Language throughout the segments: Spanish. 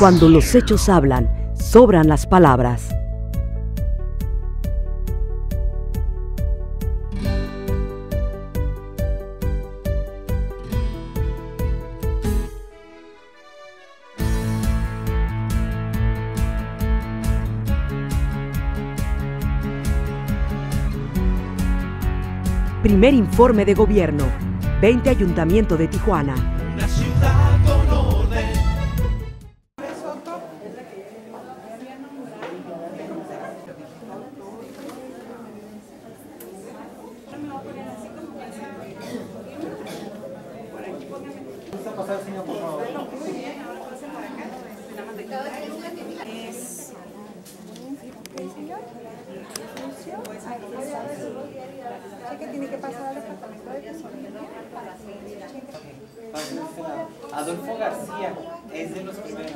Cuando los hechos hablan, sobran las palabras. Primer informe de gobierno. 20 Ayuntamiento de Tijuana. Ciudad Pasar que Adolfo García es de los primeros.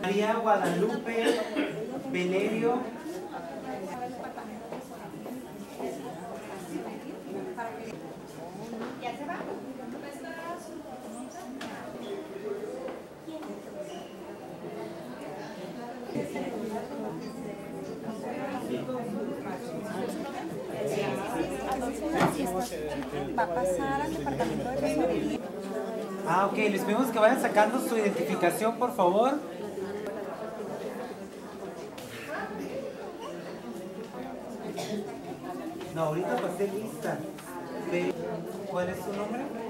María Guadalupe. Va a pasar al departamento de. Ah, ok, les pedimos que vayan sacando su identificación, por favor. No, ahorita pasé lista. ¿Cuál es su nombre?